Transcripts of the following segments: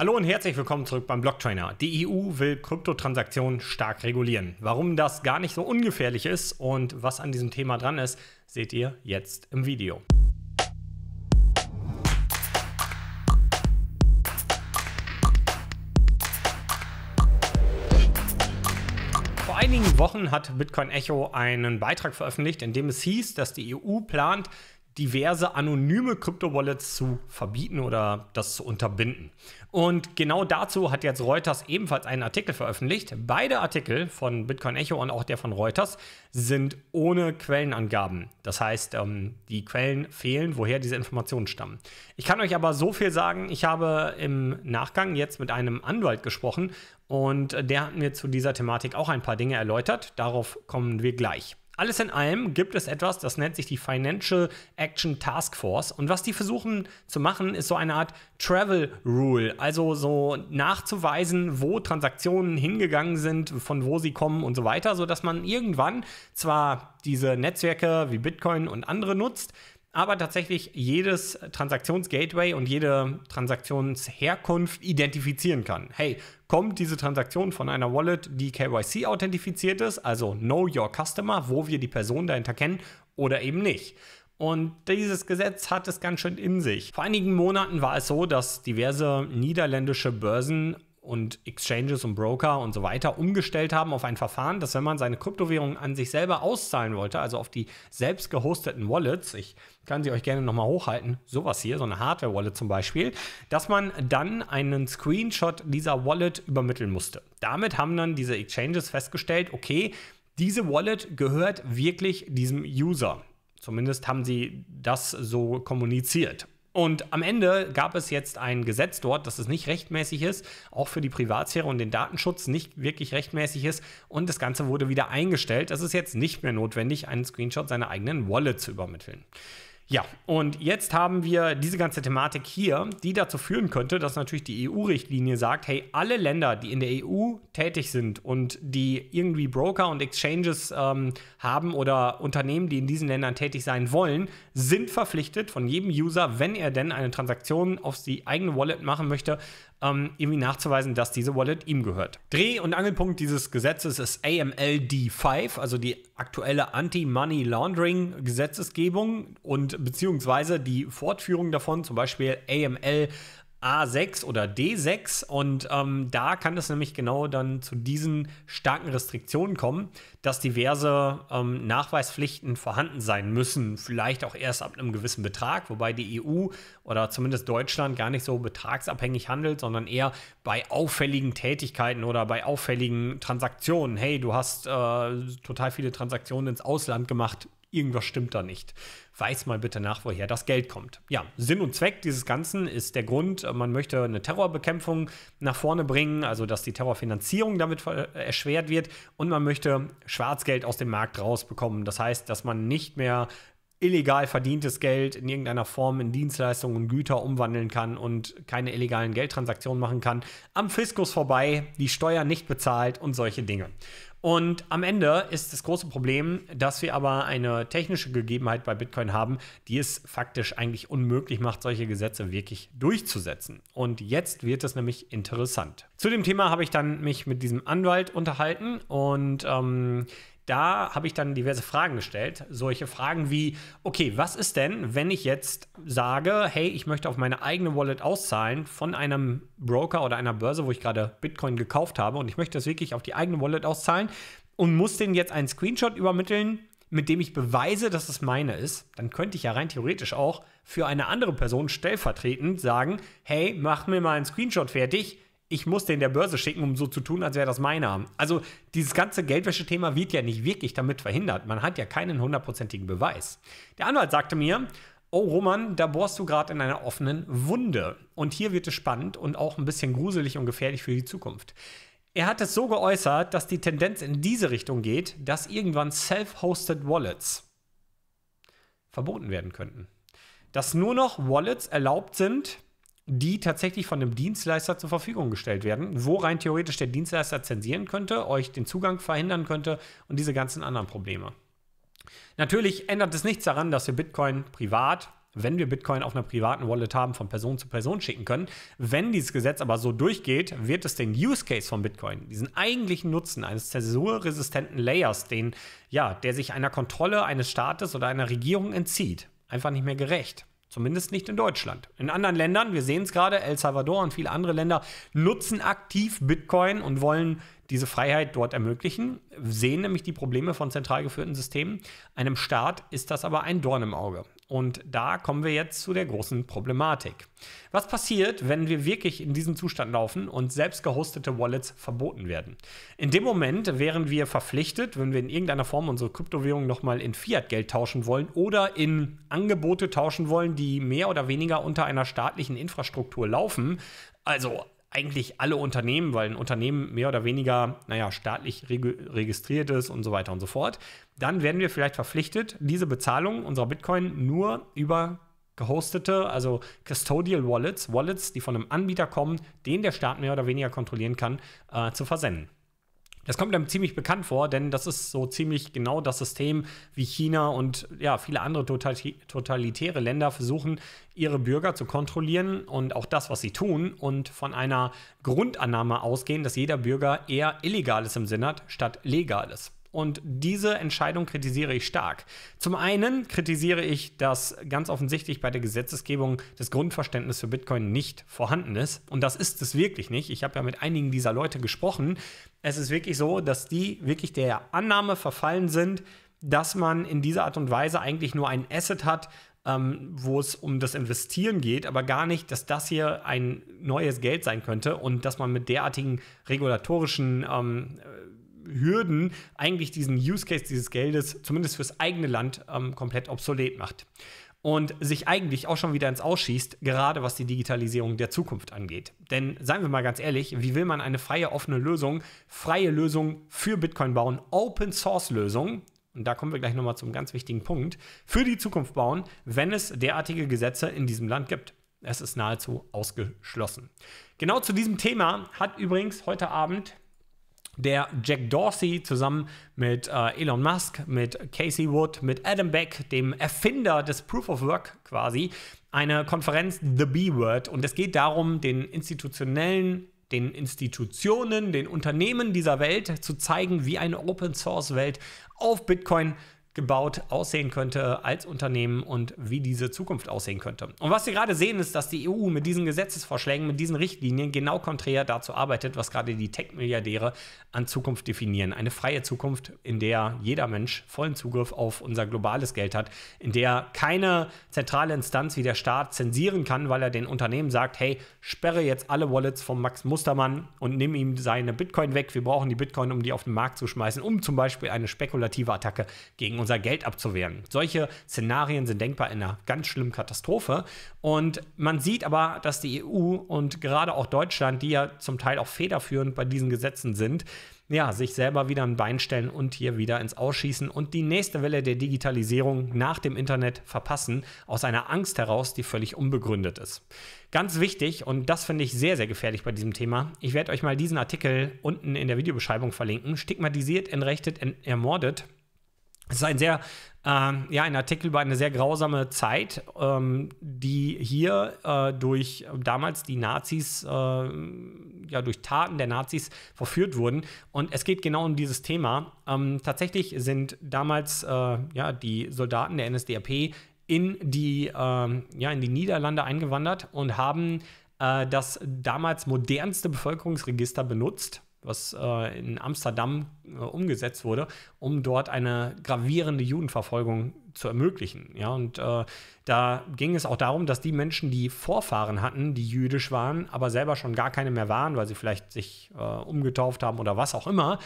Hallo und herzlich willkommen zurück beim Blocktrainer. Die EU will Kryptotransaktionen stark regulieren. Warum das gar nicht so ungefährlich ist und was an diesem Thema dran ist, seht ihr jetzt im Video. Vor einigen Wochen hat Bitcoin Echo einen Beitrag veröffentlicht, in dem es hieß, dass die EU plant, diverse anonyme Krypto-Wallets zu verbieten oder das zu unterbinden. Und genau dazu hat jetzt Reuters ebenfalls einen Artikel veröffentlicht. Beide Artikel von Bitcoin Echo und auch der von Reuters sind ohne Quellenangaben. Das heißt, ähm, die Quellen fehlen, woher diese Informationen stammen. Ich kann euch aber so viel sagen, ich habe im Nachgang jetzt mit einem Anwalt gesprochen und der hat mir zu dieser Thematik auch ein paar Dinge erläutert. Darauf kommen wir gleich. Alles in allem gibt es etwas, das nennt sich die Financial Action Task Force. Und was die versuchen zu machen, ist so eine Art Travel Rule. Also so nachzuweisen, wo Transaktionen hingegangen sind, von wo sie kommen und so weiter, sodass man irgendwann zwar diese Netzwerke wie Bitcoin und andere nutzt, aber tatsächlich jedes Transaktionsgateway und jede Transaktionsherkunft identifizieren kann. Hey, kommt diese Transaktion von einer Wallet, die KYC authentifiziert ist, also Know Your Customer, wo wir die Person dahinter kennen oder eben nicht. Und dieses Gesetz hat es ganz schön in sich. Vor einigen Monaten war es so, dass diverse niederländische Börsen und Exchanges und Broker und so weiter umgestellt haben auf ein Verfahren, dass wenn man seine Kryptowährung an sich selber auszahlen wollte, also auf die selbst gehosteten Wallets, ich kann sie euch gerne nochmal hochhalten, sowas hier, so eine Hardware-Wallet zum Beispiel, dass man dann einen Screenshot dieser Wallet übermitteln musste. Damit haben dann diese Exchanges festgestellt, okay, diese Wallet gehört wirklich diesem User. Zumindest haben sie das so kommuniziert. Und am Ende gab es jetzt ein Gesetz dort, dass es nicht rechtmäßig ist, auch für die Privatsphäre und den Datenschutz nicht wirklich rechtmäßig ist. Und das Ganze wurde wieder eingestellt. Es ist jetzt nicht mehr notwendig, einen Screenshot seiner eigenen Wallet zu übermitteln. Ja, und jetzt haben wir diese ganze Thematik hier, die dazu führen könnte, dass natürlich die EU-Richtlinie sagt, hey, alle Länder, die in der EU tätig sind und die irgendwie Broker und Exchanges ähm, haben oder Unternehmen, die in diesen Ländern tätig sein wollen, sind verpflichtet von jedem User, wenn er denn eine Transaktion auf die eigene Wallet machen möchte, ähm, irgendwie nachzuweisen, dass diese Wallet ihm gehört. Dreh- und Angelpunkt dieses Gesetzes ist AMLD5, also die aktuelle Anti-Money Laundering Gesetzesgebung und beziehungsweise die Fortführung davon, zum Beispiel AML A6 oder D6 und ähm, da kann es nämlich genau dann zu diesen starken Restriktionen kommen, dass diverse ähm, Nachweispflichten vorhanden sein müssen, vielleicht auch erst ab einem gewissen Betrag, wobei die EU oder zumindest Deutschland gar nicht so betragsabhängig handelt, sondern eher bei auffälligen Tätigkeiten oder bei auffälligen Transaktionen. Hey, du hast äh, total viele Transaktionen ins Ausland gemacht, irgendwas stimmt da nicht. Weiß mal bitte nach, woher das Geld kommt. Ja, Sinn und Zweck dieses Ganzen ist der Grund, man möchte eine Terrorbekämpfung nach vorne bringen, also dass die Terrorfinanzierung damit erschwert wird und man möchte Schwarzgeld aus dem Markt rausbekommen. Das heißt, dass man nicht mehr illegal verdientes Geld in irgendeiner Form in Dienstleistungen und Güter umwandeln kann und keine illegalen Geldtransaktionen machen kann, am Fiskus vorbei, die Steuern nicht bezahlt und solche Dinge. Und am Ende ist das große Problem, dass wir aber eine technische Gegebenheit bei Bitcoin haben, die es faktisch eigentlich unmöglich macht, solche Gesetze wirklich durchzusetzen. Und jetzt wird es nämlich interessant. Zu dem Thema habe ich dann mich mit diesem Anwalt unterhalten und ähm, da habe ich dann diverse Fragen gestellt. Solche Fragen wie, okay, was ist denn, wenn ich jetzt sage, hey, ich möchte auf meine eigene Wallet auszahlen von einem Broker oder einer Börse, wo ich gerade Bitcoin gekauft habe und ich möchte das wirklich auf die eigene Wallet auszahlen und muss den jetzt einen Screenshot übermitteln, mit dem ich beweise, dass es meine ist, dann könnte ich ja rein theoretisch auch für eine andere Person stellvertretend sagen, hey, mach mir mal einen Screenshot fertig, ich muss den der Börse schicken, um so zu tun, als wäre das meiner. Also dieses ganze Geldwäsche-Thema wird ja nicht wirklich damit verhindert. Man hat ja keinen hundertprozentigen Beweis. Der Anwalt sagte mir, oh Roman, da bohrst du gerade in einer offenen Wunde. Und hier wird es spannend und auch ein bisschen gruselig und gefährlich für die Zukunft. Er hat es so geäußert, dass die Tendenz in diese Richtung geht, dass irgendwann self-hosted Wallets verboten werden könnten. Dass nur noch Wallets erlaubt sind, die tatsächlich von einem Dienstleister zur Verfügung gestellt werden, wo rein theoretisch der Dienstleister zensieren könnte, euch den Zugang verhindern könnte und diese ganzen anderen Probleme. Natürlich ändert es nichts daran, dass ihr Bitcoin privat wenn wir Bitcoin auf einer privaten Wallet haben, von Person zu Person schicken können. Wenn dieses Gesetz aber so durchgeht, wird es den Use Case von Bitcoin, diesen eigentlichen Nutzen eines zensurresistenten Layers, den, ja, der sich einer Kontrolle eines Staates oder einer Regierung entzieht, einfach nicht mehr gerecht. Zumindest nicht in Deutschland. In anderen Ländern, wir sehen es gerade, El Salvador und viele andere Länder nutzen aktiv Bitcoin und wollen diese Freiheit dort ermöglichen, sehen nämlich die Probleme von zentral geführten Systemen. Einem Staat ist das aber ein Dorn im Auge. Und da kommen wir jetzt zu der großen Problematik. Was passiert, wenn wir wirklich in diesen Zustand laufen und selbst gehostete Wallets verboten werden? In dem Moment wären wir verpflichtet, wenn wir in irgendeiner Form unsere Kryptowährung nochmal in Fiat-Geld tauschen wollen oder in Angebote tauschen wollen, die mehr oder weniger unter einer staatlichen Infrastruktur laufen, also eigentlich alle Unternehmen, weil ein Unternehmen mehr oder weniger, naja, staatlich reg registriert ist und so weiter und so fort, dann werden wir vielleicht verpflichtet, diese Bezahlung unserer Bitcoin nur über gehostete, also Custodial Wallets, Wallets, die von einem Anbieter kommen, den der Staat mehr oder weniger kontrollieren kann, äh, zu versenden. Das kommt einem ziemlich bekannt vor, denn das ist so ziemlich genau das System, wie China und ja, viele andere totalitäre Länder versuchen, ihre Bürger zu kontrollieren und auch das, was sie tun, und von einer Grundannahme ausgehen, dass jeder Bürger eher Illegales im Sinn hat, statt Legales. Und diese Entscheidung kritisiere ich stark. Zum einen kritisiere ich, dass ganz offensichtlich bei der Gesetzesgebung das Grundverständnis für Bitcoin nicht vorhanden ist. Und das ist es wirklich nicht. Ich habe ja mit einigen dieser Leute gesprochen. Es ist wirklich so, dass die wirklich der Annahme verfallen sind, dass man in dieser Art und Weise eigentlich nur ein Asset hat, ähm, wo es um das Investieren geht, aber gar nicht, dass das hier ein neues Geld sein könnte und dass man mit derartigen regulatorischen ähm, Hürden eigentlich diesen Use Case dieses Geldes, zumindest fürs eigene Land, ähm, komplett obsolet macht. Und sich eigentlich auch schon wieder ins Ausschießt, gerade was die Digitalisierung der Zukunft angeht. Denn seien wir mal ganz ehrlich, wie will man eine freie, offene Lösung, freie Lösung für Bitcoin bauen, Open Source Lösung, und da kommen wir gleich nochmal zum ganz wichtigen Punkt, für die Zukunft bauen, wenn es derartige Gesetze in diesem Land gibt. Es ist nahezu ausgeschlossen. Genau zu diesem Thema hat übrigens heute Abend der Jack Dorsey zusammen mit äh, Elon Musk, mit Casey Wood, mit Adam Beck, dem Erfinder des Proof of Work quasi, eine Konferenz The B-Word. Und es geht darum, den institutionellen den Institutionen, den Unternehmen dieser Welt zu zeigen, wie eine Open Source Welt auf Bitcoin gebaut aussehen könnte als Unternehmen und wie diese Zukunft aussehen könnte. Und was wir gerade sehen, ist, dass die EU mit diesen Gesetzesvorschlägen, mit diesen Richtlinien genau konträr dazu arbeitet, was gerade die Tech-Milliardäre an Zukunft definieren. Eine freie Zukunft, in der jeder Mensch vollen Zugriff auf unser globales Geld hat, in der keine zentrale Instanz wie der Staat zensieren kann, weil er den Unternehmen sagt, hey, sperre jetzt alle Wallets von Max Mustermann und nimm ihm seine Bitcoin weg. Wir brauchen die Bitcoin, um die auf den Markt zu schmeißen, um zum Beispiel eine spekulative Attacke gegen uns unser Geld abzuwehren. Solche Szenarien sind denkbar in einer ganz schlimmen Katastrophe. Und man sieht aber, dass die EU und gerade auch Deutschland, die ja zum Teil auch federführend bei diesen Gesetzen sind, ja, sich selber wieder ein Bein stellen und hier wieder ins Ausschießen und die nächste Welle der Digitalisierung nach dem Internet verpassen, aus einer Angst heraus, die völlig unbegründet ist. Ganz wichtig, und das finde ich sehr, sehr gefährlich bei diesem Thema, ich werde euch mal diesen Artikel unten in der Videobeschreibung verlinken. Stigmatisiert, entrechtet, ermordet es ist ein sehr, ähm, ja, ein Artikel über eine sehr grausame Zeit, ähm, die hier äh, durch damals die Nazis, äh, ja, durch Taten der Nazis verführt wurden. Und es geht genau um dieses Thema. Ähm, tatsächlich sind damals, äh, ja, die Soldaten der NSDAP in die, ähm, ja, in die Niederlande eingewandert und haben äh, das damals modernste Bevölkerungsregister benutzt was äh, in Amsterdam äh, umgesetzt wurde, um dort eine gravierende Judenverfolgung zu ermöglichen. Ja, und äh, da ging es auch darum, dass die Menschen, die Vorfahren hatten, die jüdisch waren, aber selber schon gar keine mehr waren, weil sie vielleicht sich äh, umgetauft haben oder was auch immer,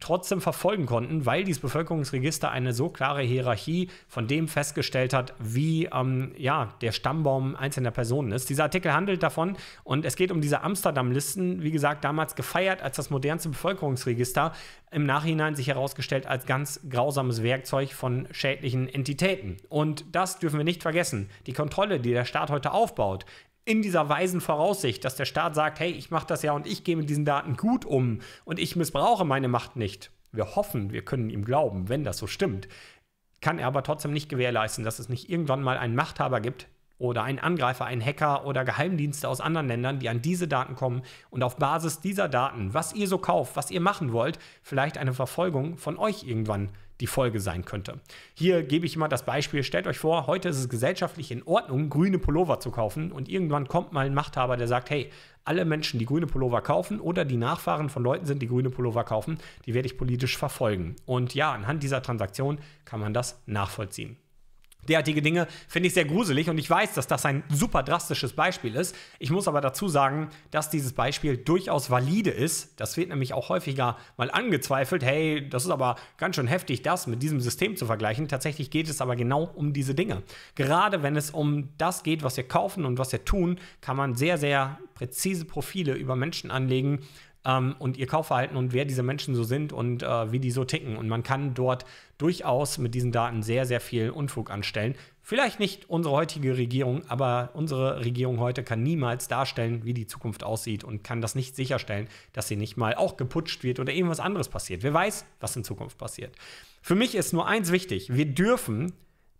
trotzdem verfolgen konnten, weil dieses Bevölkerungsregister eine so klare Hierarchie von dem festgestellt hat, wie ähm, ja, der Stammbaum einzelner Personen ist. Dieser Artikel handelt davon und es geht um diese Amsterdam-Listen, wie gesagt, damals gefeiert als das modernste Bevölkerungsregister, im Nachhinein sich herausgestellt als ganz grausames Werkzeug von schädlichen Entitäten. Und das dürfen wir nicht vergessen. Die Kontrolle, die der Staat heute aufbaut, in dieser weisen Voraussicht, dass der Staat sagt, hey, ich mache das ja und ich gehe mit diesen Daten gut um und ich missbrauche meine Macht nicht. Wir hoffen, wir können ihm glauben, wenn das so stimmt kann er aber trotzdem nicht gewährleisten, dass es nicht irgendwann mal einen Machthaber gibt, oder einen Angreifer, einen Hacker oder Geheimdienste aus anderen Ländern, die an diese Daten kommen und auf Basis dieser Daten, was ihr so kauft, was ihr machen wollt, vielleicht eine Verfolgung von euch irgendwann die Folge sein könnte. Hier gebe ich immer das Beispiel, stellt euch vor, heute ist es gesellschaftlich in Ordnung, grüne Pullover zu kaufen und irgendwann kommt mal ein Machthaber, der sagt, hey, alle Menschen, die grüne Pullover kaufen oder die Nachfahren von Leuten sind, die grüne Pullover kaufen, die werde ich politisch verfolgen. Und ja, anhand dieser Transaktion kann man das nachvollziehen. Derartige Dinge finde ich sehr gruselig und ich weiß, dass das ein super drastisches Beispiel ist. Ich muss aber dazu sagen, dass dieses Beispiel durchaus valide ist. Das wird nämlich auch häufiger mal angezweifelt. Hey, das ist aber ganz schön heftig, das mit diesem System zu vergleichen. Tatsächlich geht es aber genau um diese Dinge. Gerade wenn es um das geht, was wir kaufen und was wir tun, kann man sehr, sehr präzise Profile über Menschen anlegen, ähm, und ihr Kaufverhalten und wer diese Menschen so sind und äh, wie die so ticken. Und man kann dort durchaus mit diesen Daten sehr, sehr viel Unfug anstellen. Vielleicht nicht unsere heutige Regierung, aber unsere Regierung heute kann niemals darstellen, wie die Zukunft aussieht und kann das nicht sicherstellen, dass sie nicht mal auch geputscht wird oder irgendwas anderes passiert. Wer weiß, was in Zukunft passiert. Für mich ist nur eins wichtig. Wir dürfen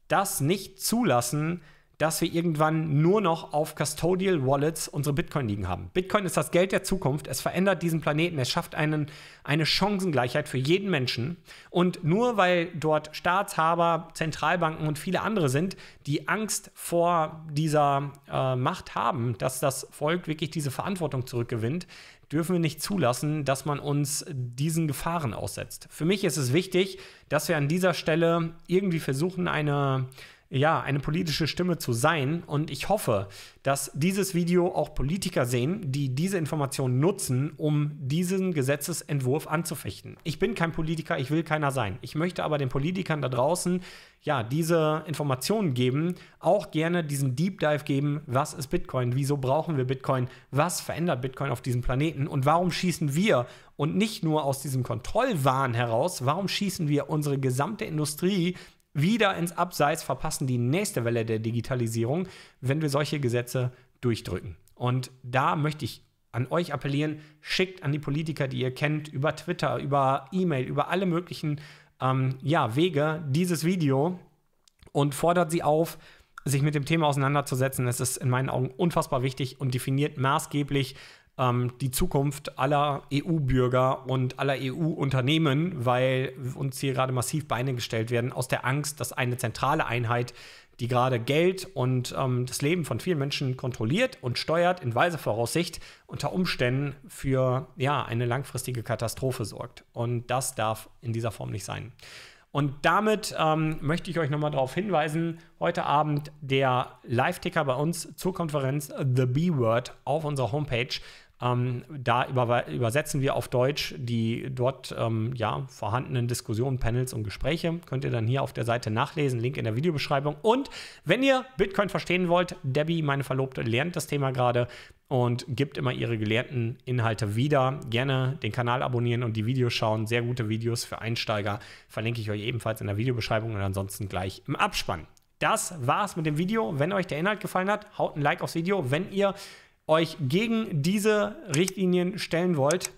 das nicht zulassen, dass wir irgendwann nur noch auf Custodial Wallets unsere Bitcoin liegen haben. Bitcoin ist das Geld der Zukunft. Es verändert diesen Planeten. Es schafft einen, eine Chancengleichheit für jeden Menschen. Und nur weil dort Staatshaber, Zentralbanken und viele andere sind, die Angst vor dieser äh, Macht haben, dass das Volk wirklich diese Verantwortung zurückgewinnt, dürfen wir nicht zulassen, dass man uns diesen Gefahren aussetzt. Für mich ist es wichtig, dass wir an dieser Stelle irgendwie versuchen, eine ja, eine politische Stimme zu sein. Und ich hoffe, dass dieses Video auch Politiker sehen, die diese Informationen nutzen, um diesen Gesetzesentwurf anzufechten. Ich bin kein Politiker, ich will keiner sein. Ich möchte aber den Politikern da draußen ja, diese Informationen geben, auch gerne diesen Deep Dive geben, was ist Bitcoin, wieso brauchen wir Bitcoin, was verändert Bitcoin auf diesem Planeten und warum schießen wir und nicht nur aus diesem Kontrollwahn heraus, warum schießen wir unsere gesamte Industrie wieder ins Abseits, verpassen die nächste Welle der Digitalisierung, wenn wir solche Gesetze durchdrücken. Und da möchte ich an euch appellieren, schickt an die Politiker, die ihr kennt, über Twitter, über E-Mail, über alle möglichen ähm, ja, Wege dieses Video und fordert sie auf, sich mit dem Thema auseinanderzusetzen. Es ist in meinen Augen unfassbar wichtig und definiert maßgeblich ähm, die Zukunft aller EU-Bürger und aller EU-Unternehmen, weil uns hier gerade massiv Beine gestellt werden, aus der Angst, dass eine zentrale Einheit, die gerade Geld und ähm, das Leben von vielen Menschen kontrolliert und steuert, in weiser Voraussicht unter Umständen für ja, eine langfristige Katastrophe sorgt. Und das darf in dieser Form nicht sein. Und damit ähm, möchte ich euch nochmal darauf hinweisen, heute Abend der Live-Ticker bei uns zur Konferenz The B-Word auf unserer Homepage. Ähm, da über, übersetzen wir auf Deutsch die dort ähm, ja, vorhandenen Diskussionen, Panels und Gespräche. Könnt ihr dann hier auf der Seite nachlesen, Link in der Videobeschreibung. Und wenn ihr Bitcoin verstehen wollt, Debbie, meine Verlobte, lernt das Thema gerade und gibt immer ihre gelehrten Inhalte wieder. Gerne den Kanal abonnieren und die Videos schauen. Sehr gute Videos für Einsteiger. Verlinke ich euch ebenfalls in der Videobeschreibung und ansonsten gleich im Abspann. Das war's mit dem Video. Wenn euch der Inhalt gefallen hat, haut ein Like aufs Video. Wenn ihr euch gegen diese Richtlinien stellen wollt,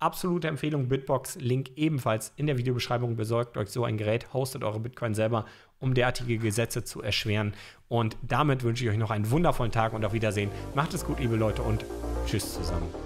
absolute Empfehlung Bitbox, Link ebenfalls in der Videobeschreibung. Besorgt euch so ein Gerät, hostet eure Bitcoin selber, um derartige Gesetze zu erschweren. Und damit wünsche ich euch noch einen wundervollen Tag und auf Wiedersehen. Macht es gut, liebe Leute, und tschüss zusammen.